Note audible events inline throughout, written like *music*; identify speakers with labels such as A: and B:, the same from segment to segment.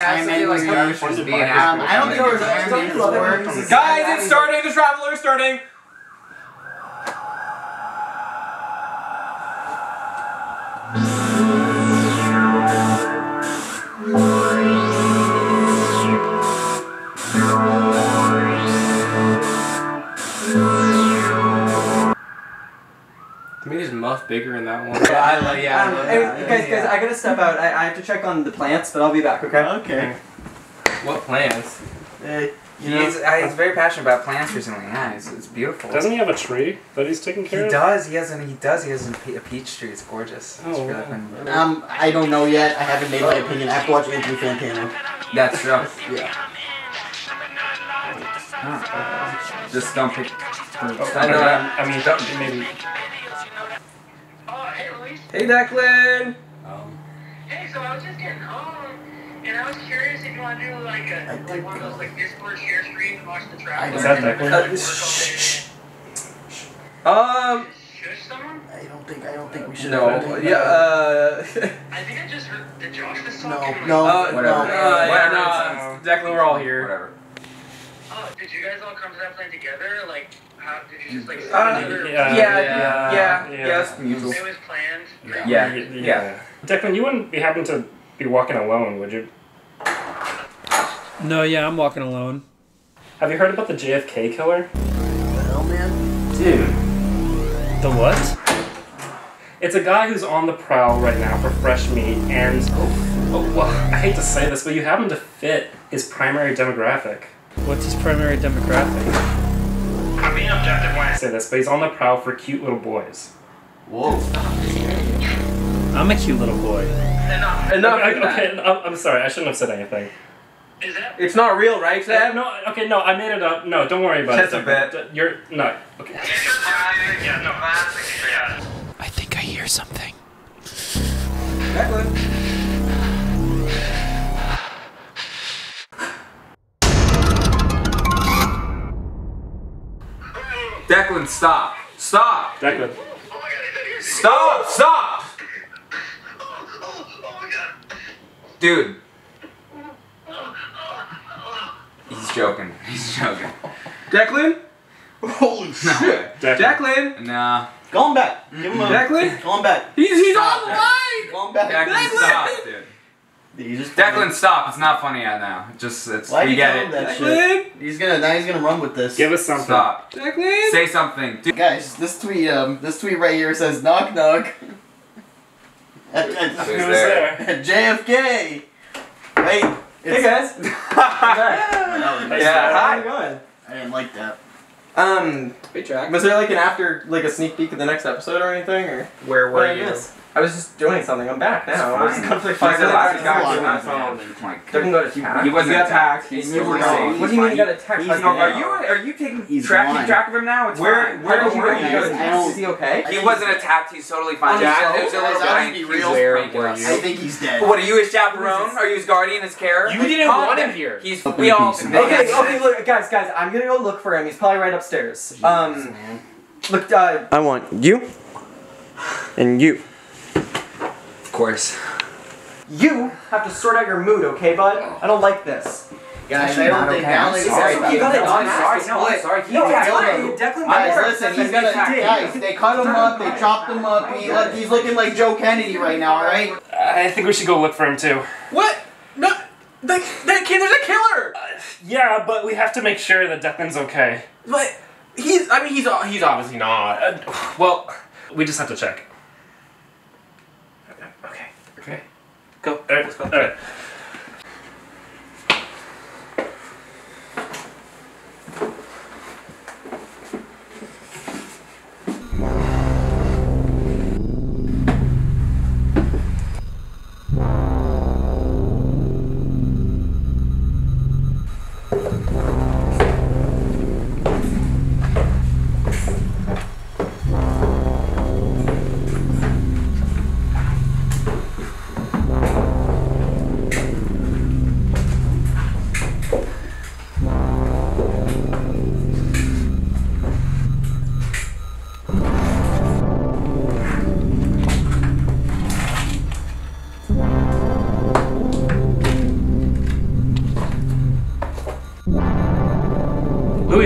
A: Has to be like
B: Iron
A: being
B: Um, I don't think there was
C: Iron
B: Iron
C: Man
B: Man
C: work.
B: work.
D: Guys, it's starting. The Traveler's starting. Muff bigger in that one.
C: Yeah, I like. Yeah, I
E: Um,
C: love
E: hey,
C: that.
E: guys, guys, I gotta step out. I, I have to check on the plants, but I'll be back. Okay.
B: Okay.
D: What plants?
B: Uh, you know,
A: He's, uh, he's very passionate about plants recently. Yeah, it's, it's beautiful.
F: Doesn't he have a tree that he's taking
A: he
F: care of?
A: does. He has an, he does. He has a, pe- a peach tree. It's gorgeous. It's
F: Oh,
A: really
F: wow.
B: um, I don't know yet. I haven't made my opinion. I have to watch Anthony Fantano.
A: That's true.
B: Yeah.
A: Just don't pick. I know.
F: I mean, that.
G: Oh, hey, Luis.
D: Hey, Declan.
F: Um,
G: Hey, so I was just getting home, and I was curious if you want to do like a
B: I
G: like
B: think,
G: one of those like Discord share stream and watch the
B: I
G: travel.
F: is that
B: don't,
F: Declan?
D: Uh, shh, Um,
G: Shush someone?
B: I don't think. I don't think we should.
D: no. Yeah. Uh. *laughs*
G: I think I just heard that Josh was
B: No.
G: talking.
B: No.
D: Uh,
A: Whatever.
B: No.
D: Uh, yeah, no, Declan, we're all here.
A: Whatever.
G: Oh, did you guys all come to that plan together? Like, how did you just like? sit
D: Uh,
G: together?
F: yeah.
D: Yeah,
F: Yeah,
D: yeah,
F: yeah.
D: yes.
A: Mutual.
G: It was planned.
A: Yeah.
F: y-
A: Yeah.
F: Declan, you wouldn't be happen to be walking alone, would you?
H: No, yeah, I'm walking alone.
F: Have you heard about the JFK killer?
B: The hell, man.
F: Dude.
H: The what?
F: It's a guy who's on the prowl right now for fresh meat, and oh, well, I hate to say this, but you happen to fit his primary demographic.
H: What's his primary demographic?
F: I'm being objective when I say this, but he's on the prowl for cute little boys.
B: Whoa.
H: I'm a cute little boy.
G: Enough.
D: Enough.
F: okay, okay, I'm, I'm sorry, I shouldn't have said anything.
G: Is that?
D: It's not real, right,
F: Uh,
D: Sam?
F: no, okay, no, I made it up. No, don't worry about
A: Just
F: it.
A: a bit.
F: D- You're no. Okay.
G: Yeah, no.
H: I think I hear something.
D: Declan.
A: Declan, stop. Stop.
F: Declan.
G: Oh my god, is that your
A: Stop. Stop.
G: My god.
A: Dude. He's joking. He's joking.
D: Declan.
B: Holy
A: No
B: shit.
F: Declan.
D: Declan.
A: Nah.
B: Call him back. Give him a.
D: Declan.
B: Call him back.
D: He's he's
A: Stop
D: on the line.
B: Call him back.
A: Declan, stop, dude.
B: He's just
A: Declan, stop. It's not funny right now. Just it's
B: Why
A: we
B: you
A: get it.
B: that shit?
D: Declan.
B: He's gonna now. He's gonna run with this.
F: Give us something.
A: Stop.
D: Declan.
A: Say something. Dude.
B: Guys, this tweet, um, this tweet right here says knock knock. at, at,
A: Who's
F: Who's
A: there?
F: there?
B: at JFK. Wait.
E: Hey
B: it's-
E: guys. *laughs*
B: No,
D: Yeah,
E: How's
D: hi.
E: it going?
B: I didn't like that.
E: Um,
D: Hey, Jack.
E: was there like an after, like a sneak peek of the next episode or anything, or?
D: Where
E: What you? I miss? I was just doing something. I'm back now. I was
A: Fine.
E: gone for like
A: He's
E: five
A: allowed
E: minutes.
A: to talk to you on the phone.
D: They
A: Like,
D: can go to tax.
A: He wasn't attacked. He's
B: He's
A: totally safe.
E: What do you mean you got a text?
B: He's
E: Like,
B: not-
A: Are you are you taking
B: He's
A: track, track of him now? It's
D: Where
A: fine.
D: where
B: I
D: did you go? You got a
B: guys. I
D: text?
B: don't-
D: Is he okay?
A: He wasn't attacked. He's totally fine.
D: On
A: Jack,
D: his
A: it was
B: own?
A: a little
B: Guys, I'll
A: prank.
B: be
A: He
B: real.
A: was
D: Where were you?
B: I think he's dead.
A: What are you his chaperone? Are you his guardian, his care?
D: You didn't want him here.
A: He's we all.
E: Okay, okay, look, guys, guys, I'm gonna go look for him. He's probably right upstairs. Um, look, uh, I want you and you.
A: Of course.
E: You have to sort out your mood, okay, bud? I don't like this.
B: Guys, I don't think. I don't think
E: sorry.
B: this
E: You got it. I'm
A: sorry. No, I'm sorry.
E: No,
B: Yeah,
E: it's
B: yeah,
E: fine.
B: yeah.
E: Declan,
B: Guys, listen, he's gonna. Guys, they cut him up. They chopped him up. He, look, he's looking like Joe Kennedy right now. All right.
F: I think we should go look for him too.
D: What? No. That, that kid, there's a killer.
F: Yeah, but we have to make sure that Declan's okay.
D: But he's. I mean, he's he's obviously not.
F: Uh, well, we just have to check.
D: Okay.
F: Okay.
D: Go.
F: All right.
D: Let's go.
F: All right.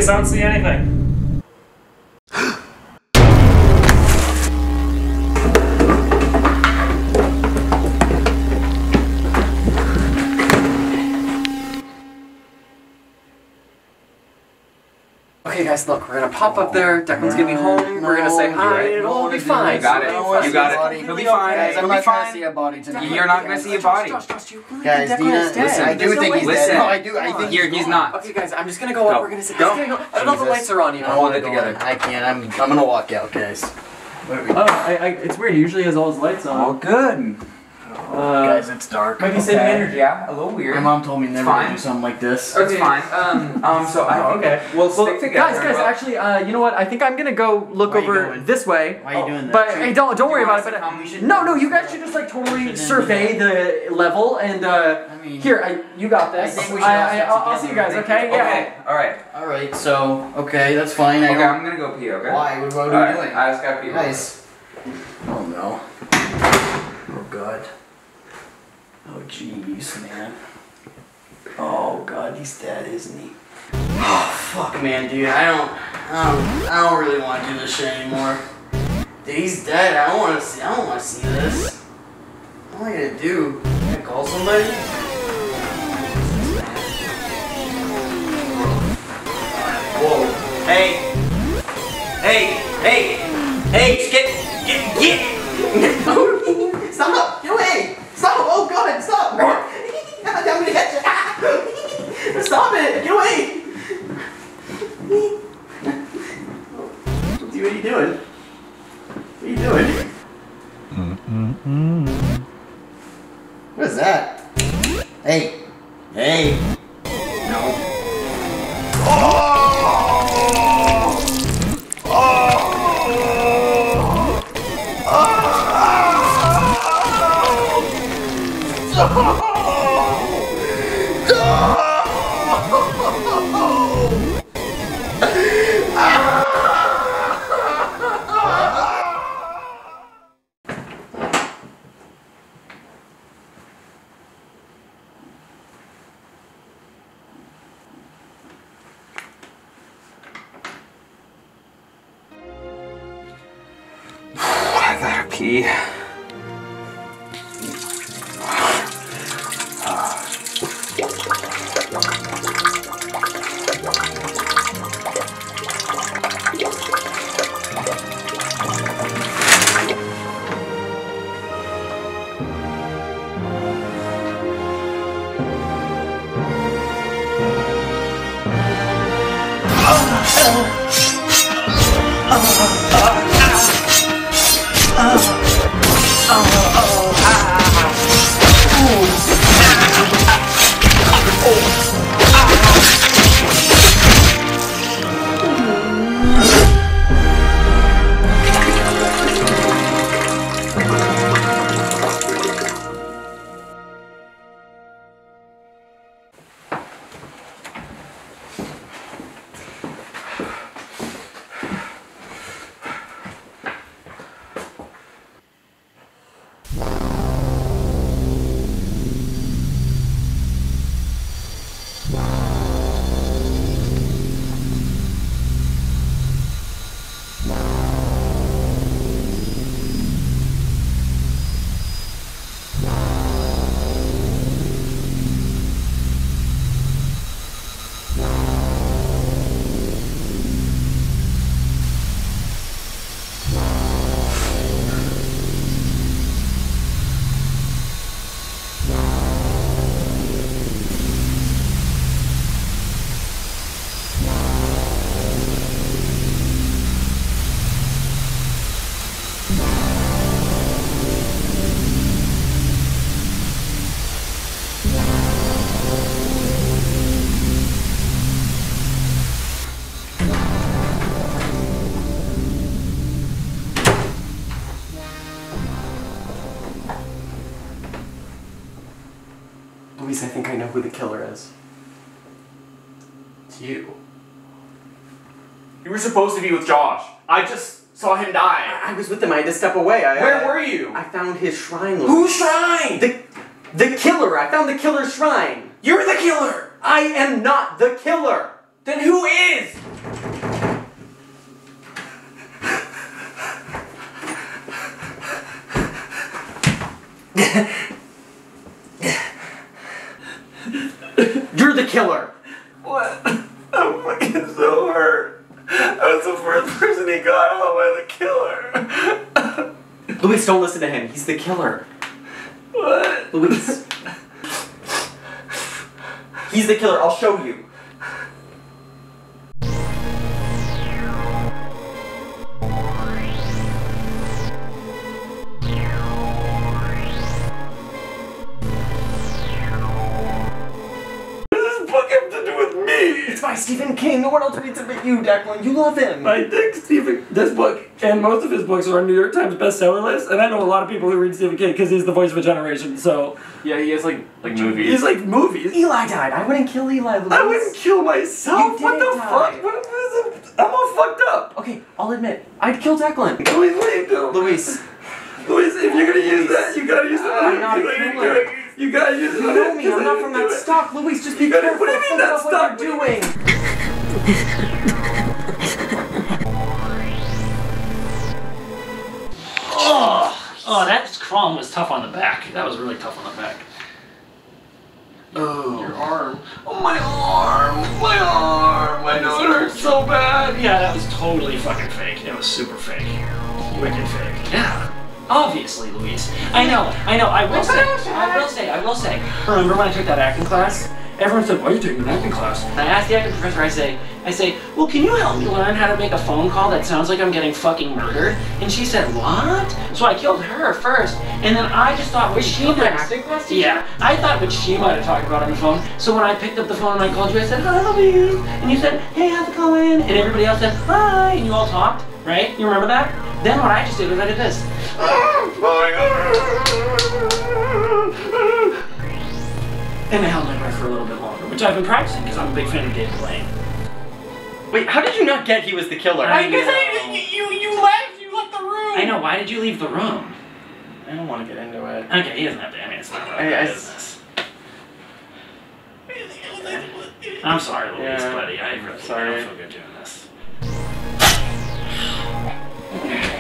F: I don't see anything.
C: Okay, guys, look, we're gonna pop up there. Declan's gonna be home. we're gonna say hi.
A: right.
C: It'll all be fine.
A: You got it.
B: I don't wanna
A: You
B: see a
A: got
B: body.
A: it. He'll be fine.
B: Guys,
A: He'll
B: I'm
A: be
B: not trying to see a body tonight.
A: You're not gonna see a body.
C: Josh, Josh, do you really
B: Guys, Dina,
C: Declan is dead?
B: listen, I do
C: no
B: think
C: way
B: he's
A: Listen.
B: dead. No, I do. I think
C: on.
A: Here, he's not.
C: Okay, guys, I'm just gonna go up. We're gonna say,
A: Go.
C: go. I don't know if the lights are on yet.
B: I'm
A: Hold it together.
B: I can't. I'm. I'm gonna walk out, guys. Where are we?
E: Oh, I, I, it's weird. He usually has all his lights on.
A: Oh, good.
E: Uh,
B: guys, it's dark.
E: might be saving energy.
A: Yeah, a little weird.
B: My mom told me never
A: fine.
B: to do something like this.
A: It's fine. Um, *laughs* um, so I
E: Oh,
A: think
E: okay.
A: we'll
E: Well,
A: stick together.
E: guys, guys,
A: Well,
E: actually, uh, you know what? I think I'm gonna go look
B: Why are you
E: over this way.
B: Why are you doing that?
E: But hey, don't don't
A: Do
E: worry about it. But
A: to come?
E: No, no, you guys should just like totally survey the level and uh,
B: I mean,
E: here, I, you got this.
B: I think we
E: I,
B: should all
E: I,
B: stick
E: I'll, I'll see you guys. Okay? Yeah.
A: Okay. All right.
B: All right. So, okay, that's fine. I
A: Okay,
B: don't.
A: I'm gonna go pee. Okay.
B: Why? What, what
A: All
B: are
A: right.
B: we doing?
A: I just gotta pee.
B: Nice. Oh no. Oh god. Oh jeez, man. Oh god, he's dead, isn't he? Oh fuck, man, dude. I don't. I don't. I don't really want to do this shit anymore. Dude, he's dead. I don't want to see. I don't want to see this. What am I gonna do? Can I call somebody? Whoa. Hey. Hey. Hey. Hey. Get. Get. Get. *laughs*
A: I gotta oh, oh.
C: Luis, I think I know who the killer is.
B: It's you.
D: You were supposed to be with Josh. I just saw him die.
C: I was with him. I had to step away. I,
D: Where
C: I-
D: were you?
C: I found his shrine.
D: Whose shrine?
C: The, the killer. I found the killer's shrine.
D: You're the killer.
C: I am not the killer. Then who is? *laughs* You're the killer.
B: What? *laughs* Oh I'm fucking so hurt. I was the first person he got on by the killer. *laughs*
C: Luis, don't listen to him. He's the killer.
B: What?
C: Luis. *laughs* He's the killer. I'll show you.
B: With me?
C: It's by Stephen King. No one else reads it but you, Declan. You love him.
I: I think Stephen, this book and most of his books are on New York Times bestseller list, and I know a lot of people who read Stephen King because he's the voice of a generation. So
D: Yeah, he has like like movies.
I: he's like movies.
C: Eli died. I wouldn't kill Eli, Luis.
I: I wouldn't kill myself.
C: You
I: what the
C: die.
I: fuck? What is it? I'm all fucked up.
C: Okay, I'll admit. I'd kill Declan.
I: Luis, what are?
C: Luis,
I: Luis, if you're gonna use that, you gotta use it.
C: I'm not a killer.
I: Do it. You gotta use
C: you know me. I'm not from that stock. Luis, just be
I: You
C: careful.
I: what do you mean
C: Think
I: that stock?
C: what you're doing.
J: Oh, oh that crawling was tough on the back. That was really tough on the back.
I: Oh, your arm. Oh, my arm. My arm. My nose hurts so bad.
J: Yeah, that was totally fucking fake. It was super fake. Wicked fake. Yeah. Obviously, Luis. I know, I know. I will say, I will say, I will say. Remember when I took that acting class? Everyone said, "Why are you taking an acting class?" I asked the acting professor. I say, I say, "Well, can you help me learn how to make a phone call that sounds like I'm getting fucking murdered?" And she said, "What?" So I killed her first, and then I just thought what she might
C: acting class teacher?
J: Yeah, I thought what she might have talked about on the phone. So when I picked up the phone and I called you, I said, "Hi, Luis," and you said, "Hey, how's it going?" And everybody else said, "Hi," and you all talked, right? You remember that? Then what I just did was I did this. And I held my breath for a little bit longer, which I've been practicing because I'm a big fan of David Blaine.
C: Wait, how did you not get he was the killer?
J: I guess I, you, you left, you left the room. I know, why did you leave the room?
C: I don't want to get into it.
J: Okay, he doesn't have to, I mean, it's not
C: I-
J: about
C: I-
J: business. I'm sorry, Luis,
C: Yeah,
J: buddy. I really
C: sorry.
J: I don't feel good doing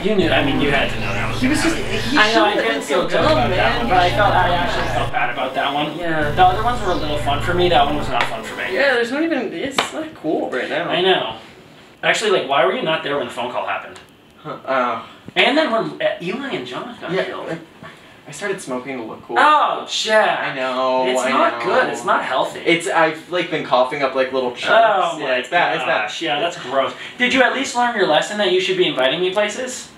J: You knew. I mean, you had to know that was.
C: He was just-
J: happen.
C: he
J: I know.
C: I've
J: didn't
C: been so
J: feel good
C: dumb,
J: about that
C: man.
J: one, but I felt. I actually felt bad about that one.
C: Yeah.
J: The other ones were a little fun for me. That one was not fun for me.
C: Yeah, there's not even. It's not cool right now.
J: I know. Actually, like, why were you not there when the phone call happened?
C: Huh, Oh.
J: And then when uh, Eli and John got
C: Yeah.
J: killed.
C: I, I started smoking to look cool.
J: Oh, Jack.
C: I know.
J: It's
C: I
J: not
C: know.
J: good. It's not healthy.
C: It's I've like been coughing up like little chunks.
J: Oh
C: yeah,
J: my
C: it's bad. It's bad.
J: gosh, Yeah, that's gross. Did you at least learn your lesson that you should be inviting me places?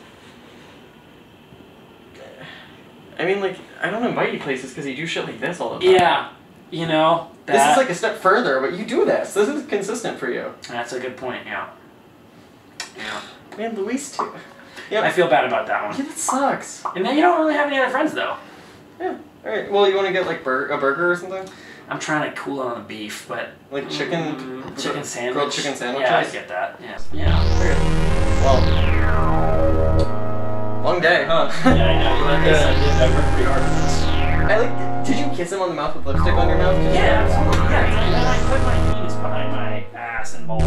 C: I mean, like I don't invite you places because you do shit like this all the time.
J: Yeah. You know,
C: This is like a step further, but you do this. This is consistent for you.
J: that's a good point. Yeah. Yeah.
C: Man, Luis too. Yeah.
J: I feel bad about that one.
C: Yeah,
J: one.
C: that sucks.
J: And then you don't really have any other friends though.
C: Yeah. All right. Well, you want to get like bur- a burger or something?
J: I'm trying to cool on the beef, but
C: Like chicken.
J: Mm, chicken sandwich.
C: Grilled chicken sandwiches.
J: Yeah, I get that. Yeah. Yeah.
C: Well long day, huh?
J: yeah, I know. You went there and did. Pretty hard.
C: I like. Did you kiss him on the mouth with lipstick on your mouth?
J: Yeah. Yeah, and then I put my penis behind my ass and balls.